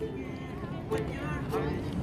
When you're hungry.